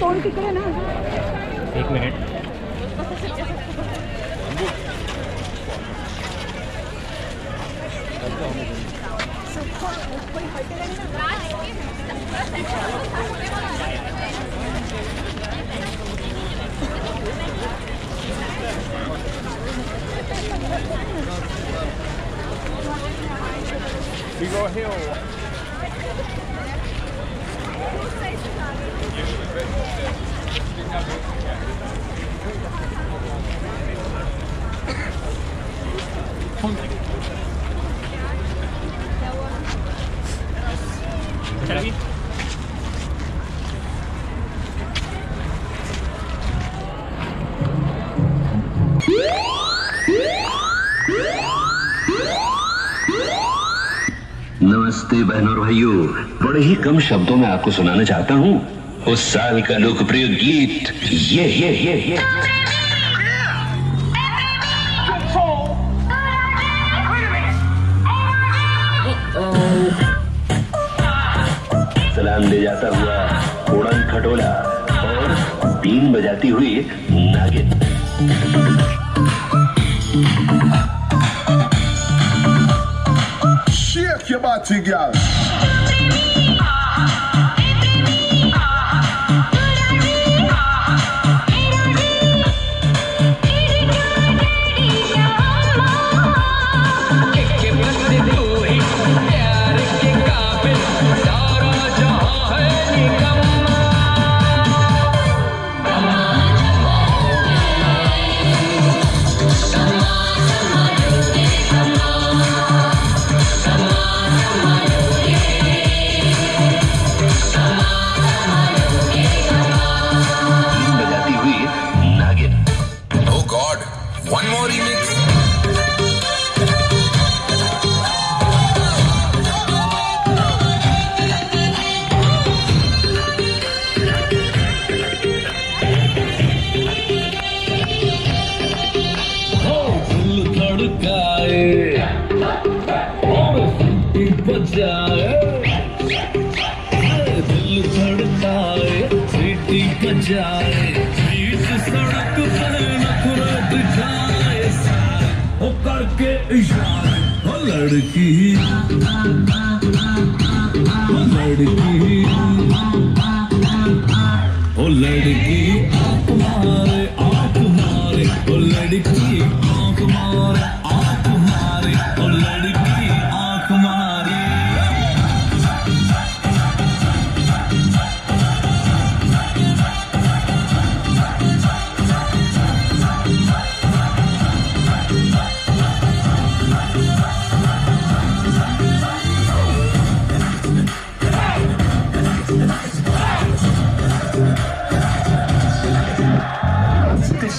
तोंड तिकडे ना एक minute Beagle Hill. Thank you. नमस्ते बहनों और भाइयों। बड़े ही कम शब्दों में आपको सुनाना चाहता हूँ। उस साल का लोकप्रिय गीत ये ये ये ये। सलाम ले जाता हुआ उड़न खटोला और बीन बजाती हुई नागिन। Your body, girl. बजाए दिल धड़काए, सीटी बजाए। बीच सड़क पर नखरे दिखाए ओ करके इशारे, ओ लड़की। ओ लड़की। ओ लड़की, आँख मारे आँख मारे। ओ लड़की, आँख मारे।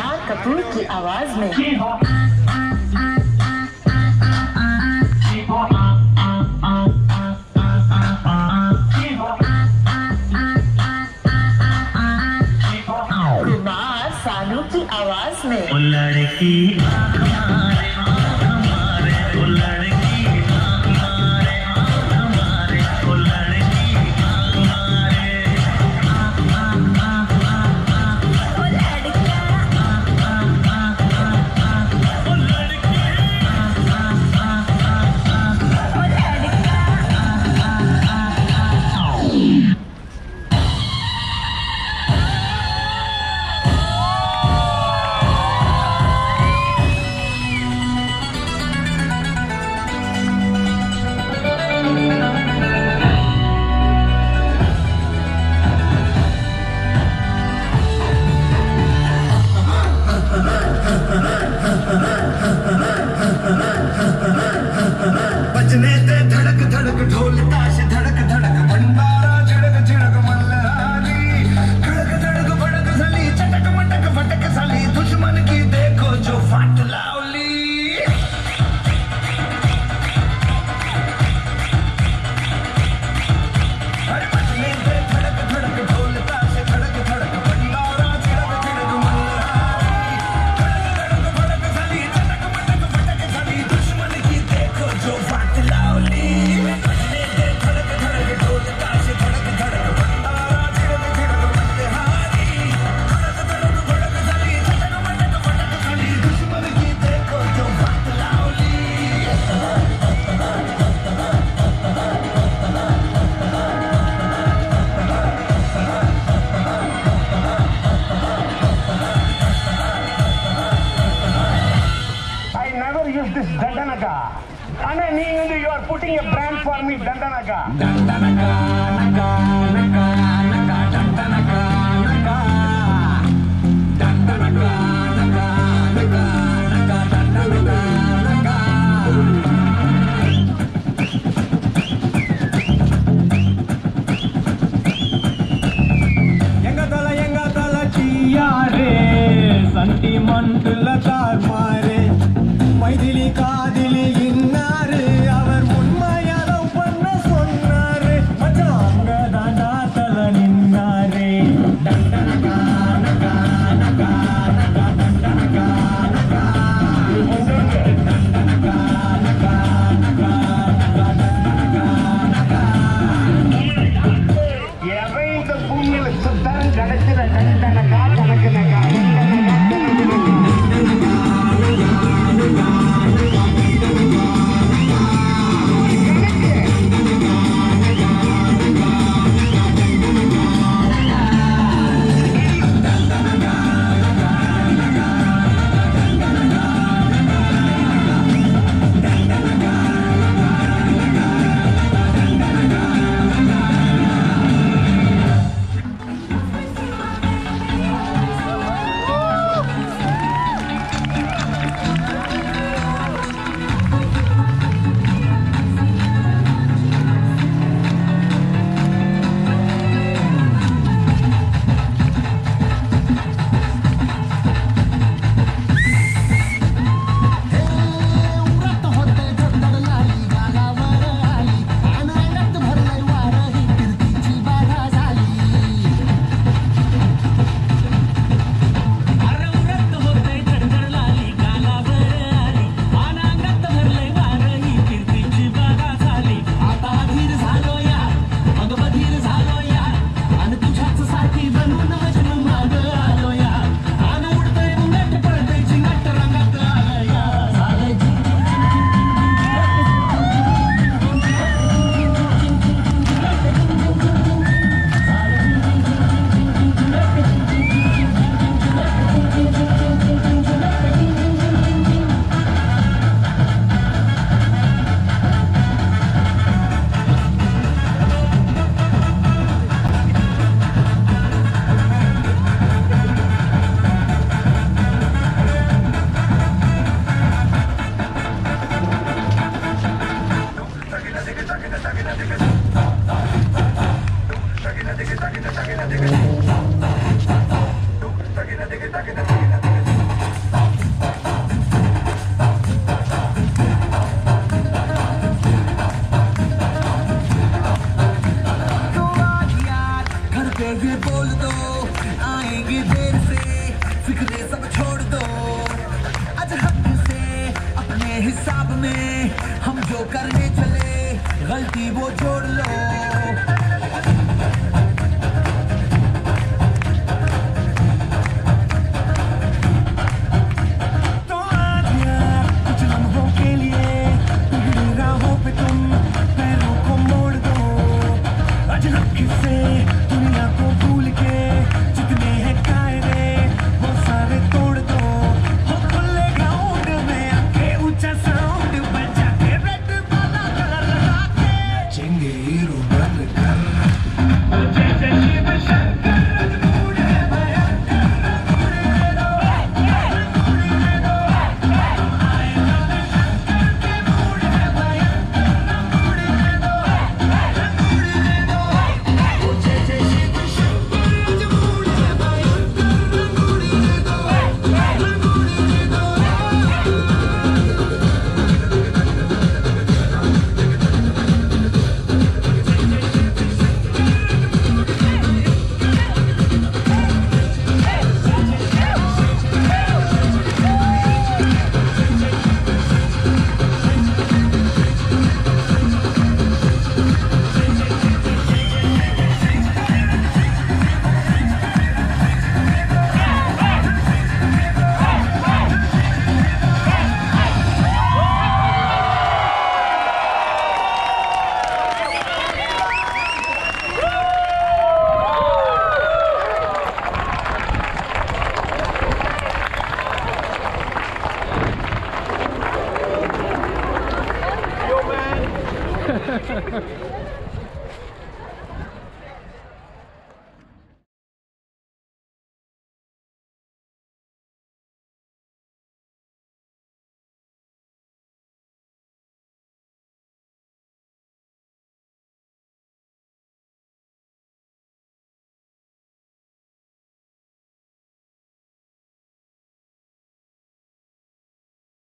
तुषार कपूर की आवाज़ में। कुमार सानू की आवाज़ में। लड़की தண்டனக்கா. ஆனா நீங்க வந்து you are putting a brand for me தண்டனக்கா. தண்டனக்கா நக்கா நக்கா நக்கா தண்டனக்கா நக்கா தண்டனக்கா நக்கா நக்கா நக்கா தண்டனக்கா நக்கா எங்க தல எங்க தல சியாரே. சண்டி மண்டுல தான்